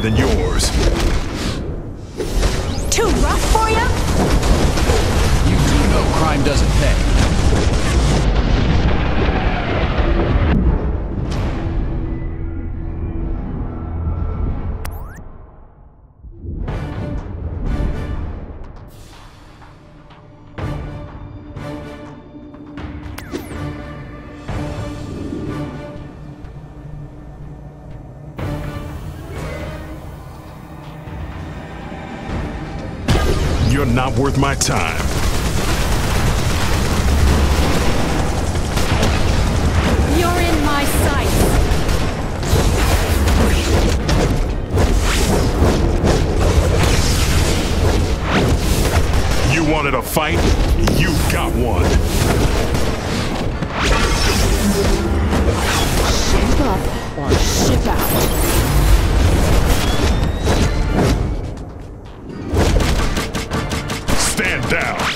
Than yours. You're not worth my time. You're in my sights. You wanted a fight? You got one. Ship up or ship out. Down.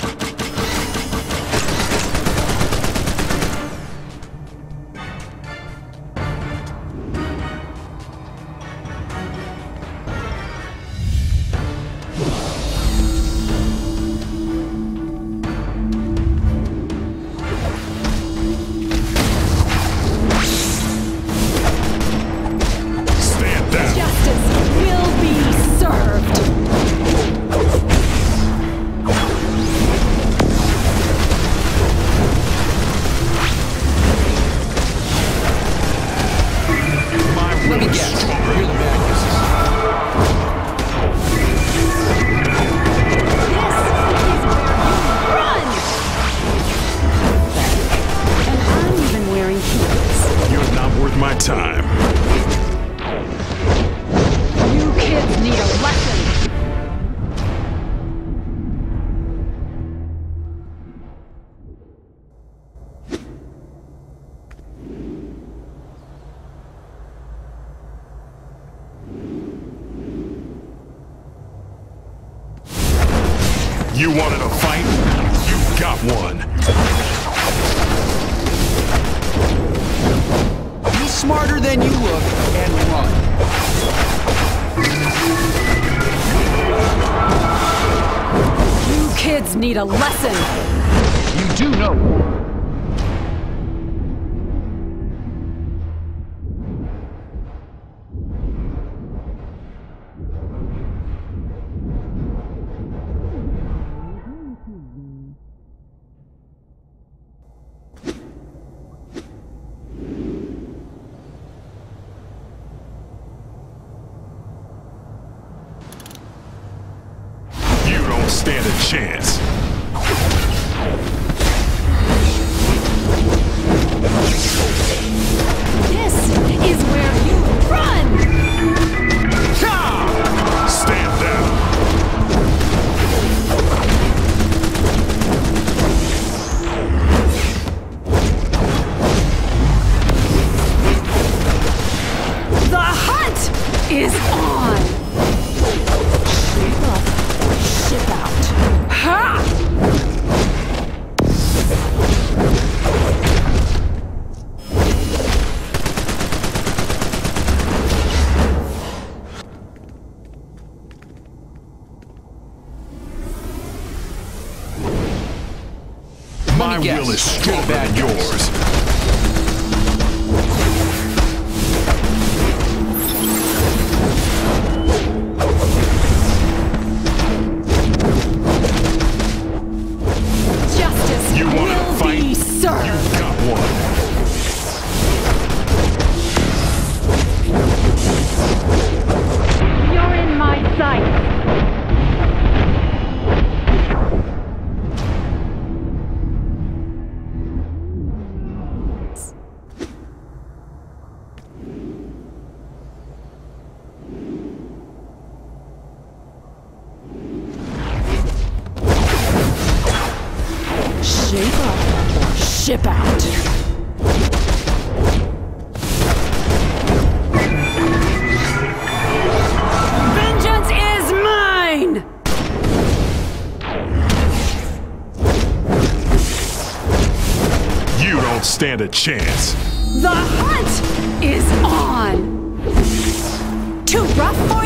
Let will me is guess. You're the bad guys. Run! And I'm even wearing heels. You're not worth my time. You wanted a fight? You got one. Be smarter than you look and run. You kids need a lesson. You do know. Stand a chance. This is where you run. Stand down. The hunt is on. My will is stronger than yours. Justice You will fight? be served. stand a chance. The hunt is on! Too rough for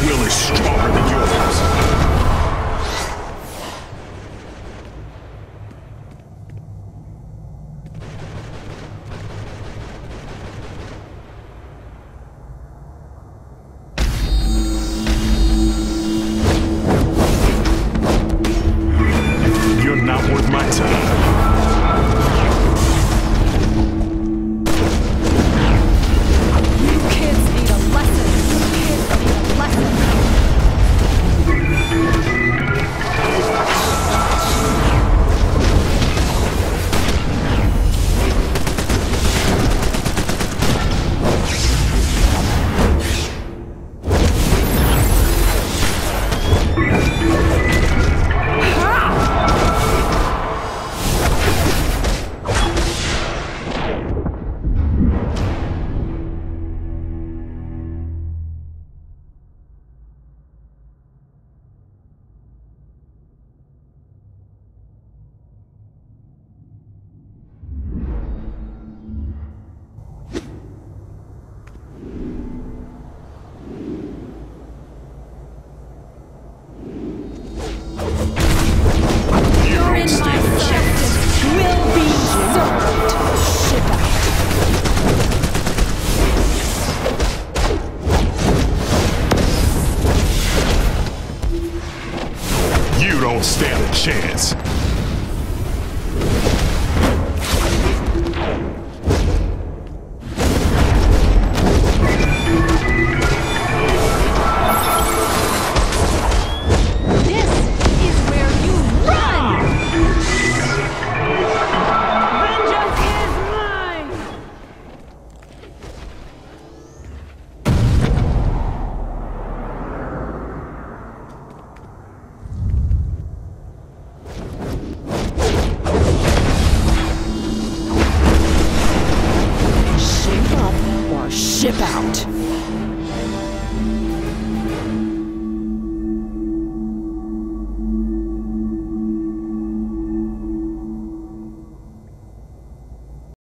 Will is stronger than yours. don't stand a chance. Out.